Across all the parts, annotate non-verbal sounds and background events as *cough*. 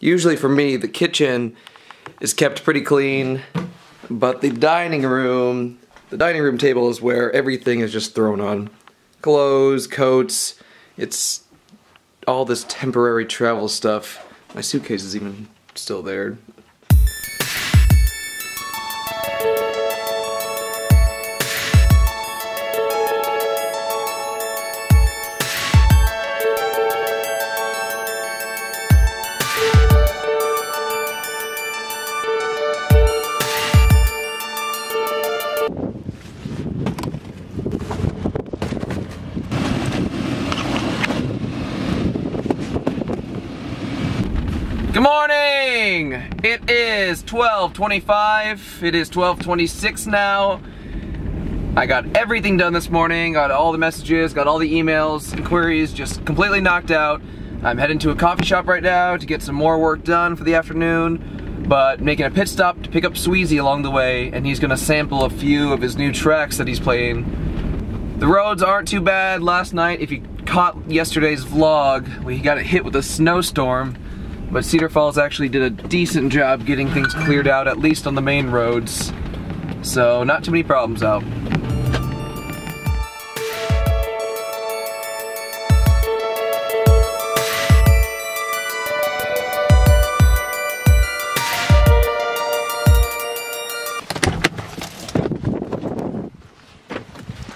usually for me, the kitchen is kept pretty clean, but the dining room, the dining room table is where everything is just thrown on. Clothes, coats, it's all this temporary travel stuff. My suitcase is even still there. Good morning! It is 12.25. It is 12.26 now. I got everything done this morning, got all the messages, got all the emails, inquiries just completely knocked out. I'm heading to a coffee shop right now to get some more work done for the afternoon, but making a pit stop to pick up Sweeezy along the way, and he's gonna sample a few of his new tracks that he's playing. The roads aren't too bad. Last night, if you caught yesterday's vlog, we got it hit with a snowstorm, but Cedar Falls actually did a decent job getting things cleared out, at least on the main roads. So not too many problems out.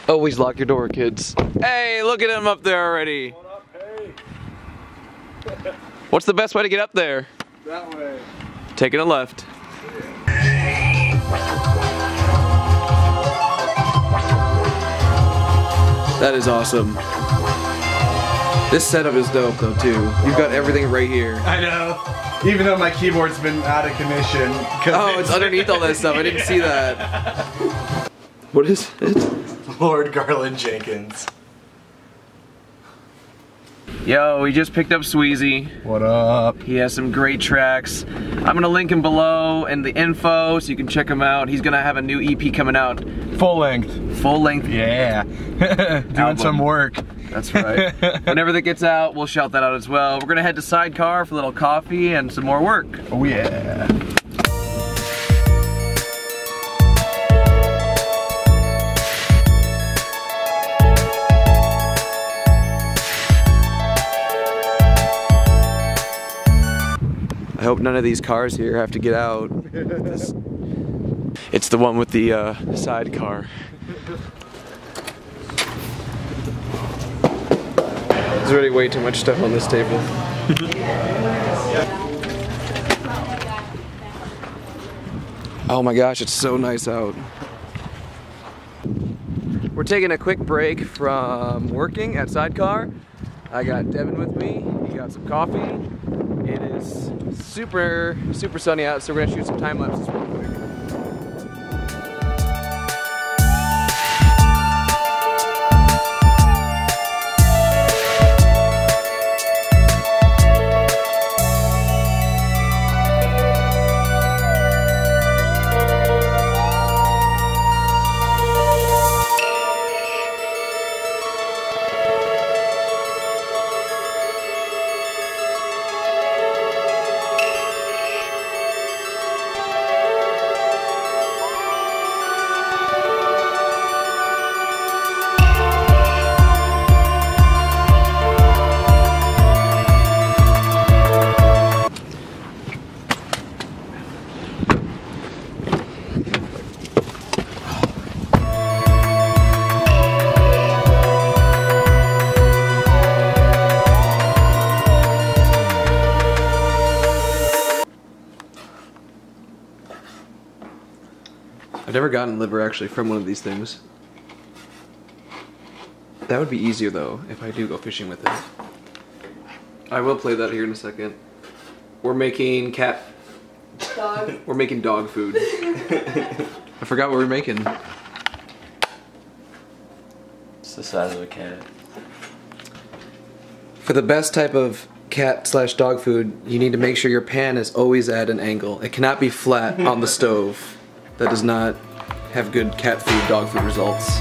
Always lock your door, kids. Hey, look at him up there already. What's the best way to get up there? That way. Taking a left. That is awesome. This setup is dope though too. You've got everything right here. I know. Even though my keyboard's been out of commission. Oh, it's *laughs* underneath all that stuff. I didn't see that. *laughs* What is it? Lord Garland Jenkins. Yo, we just picked up Sweeezy. What up? He has some great tracks. I'm gonna link him below in the info so you can check him out. He's gonna have a new EP coming out, Full length. full length. Yeah. *laughs* Doing Album. some work. That's right. *laughs* Whenever that gets out, we'll shout that out as well. We're gonna head to Sidecar for a little coffee and some more work. Oh yeah. Hope none of these cars here have to get out. It's the one with the uh, sidecar. There's already way too much stuff on this table. *laughs* oh my gosh, it's so nice out. We're taking a quick break from working at Sidecar. I got Devin with me. He got some coffee. It is super, super sunny out, so we're gonna shoot some time lapses I've never gotten liver actually from one of these things. That would be easier though if I do go fishing with it. I will play that here in a second. We're making cat. Dog. *laughs* We're making dog food. *laughs* I forgot what we're making. It's the size of a cat. For the best type of cat slash dog food, you need to make sure your pan is always at an angle. It cannot be flat on the stove. That does not have good cat food, dog food results.